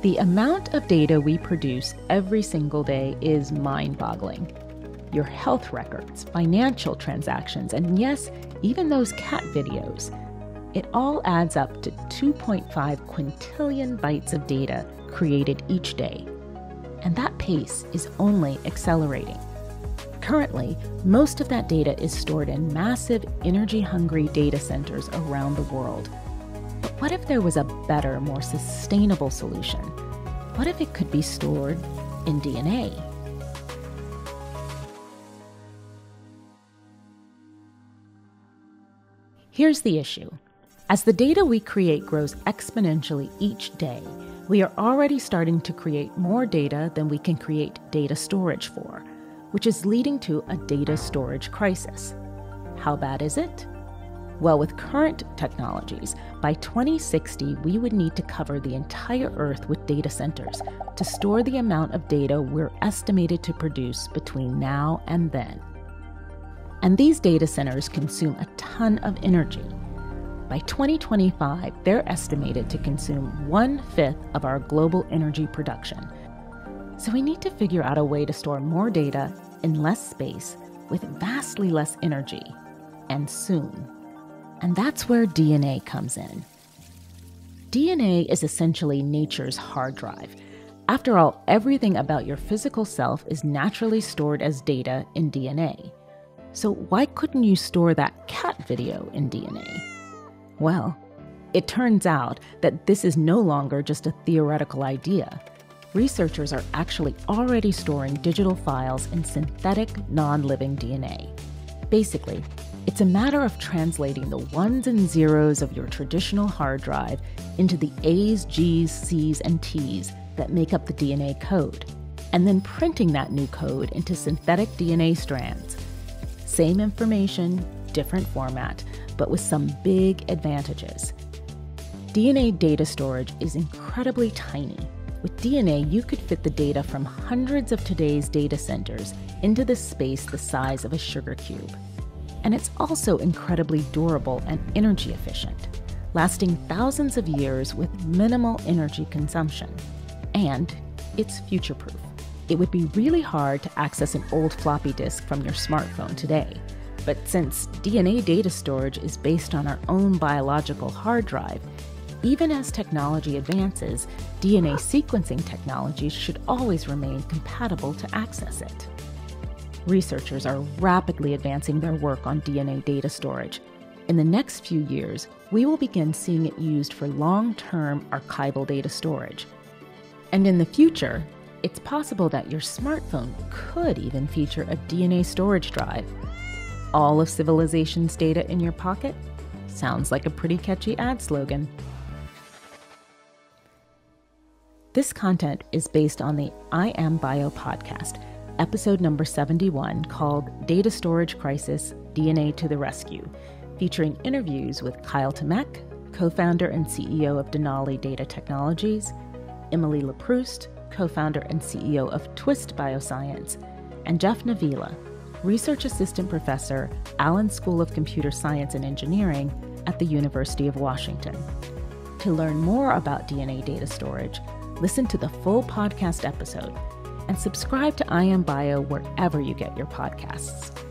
The amount of data we produce every single day is mind boggling. Your health records, financial transactions, and yes, even those cat videos. It all adds up to 2.5 quintillion bytes of data created each day. And that pace is only accelerating. Currently, most of that data is stored in massive, energy hungry data centers around the world. What if there was a better, more sustainable solution? What if it could be stored in DNA? Here's the issue. As the data we create grows exponentially each day, we are already starting to create more data than we can create data storage for, which is leading to a data storage crisis. How bad is it? Well, with current technologies, by 2060, we would need to cover the entire Earth with data centers to store the amount of data we're estimated to produce between now and then. And these data centers consume a ton of energy. By 2025, they're estimated to consume one fifth of our global energy production. So we need to figure out a way to store more data in less space with vastly less energy, and soon. And that's where DNA comes in. DNA is essentially nature's hard drive. After all, everything about your physical self is naturally stored as data in DNA. So, why couldn't you store that cat video in DNA? Well, it turns out that this is no longer just a theoretical idea. Researchers are actually already storing digital files in synthetic, non living DNA. Basically, it's a matter of translating the ones and zeros of your traditional hard drive into the A's, G's, C's, and T's that make up the DNA code, and then printing that new code into synthetic DNA strands. Same information, different format, but with some big advantages. DNA data storage is incredibly tiny. With DNA, you could fit the data from hundreds of today's data centers into the space the size of a sugar cube. And it's also incredibly durable and energy efficient, lasting thousands of years with minimal energy consumption. And it's future proof. It would be really hard to access an old floppy disk from your smartphone today. But since DNA data storage is based on our own biological hard drive, even as technology advances, DNA sequencing technologies should always remain compatible to access it. Researchers are rapidly advancing their work on DNA data storage. In the next few years, we will begin seeing it used for long term archival data storage. And in the future, it's possible that your smartphone could even feature a DNA storage drive. All of civilization's data in your pocket? Sounds like a pretty catchy ad slogan. This content is based on the I Am Bio podcast, episode number 71, called Data Storage Crisis DNA to the Rescue, featuring interviews with Kyle Tomek, co founder and CEO of DNAli Data Technologies, Emily Leproust, co founder and CEO of Twist Bioscience, and Jeff Nivala, research assistant professor, Allen School of Computer Science and Engineering at the University of Washington. To learn more about DNA data storage, listen to the full podcast episode and subscribe to I Am Bio wherever you get your podcasts.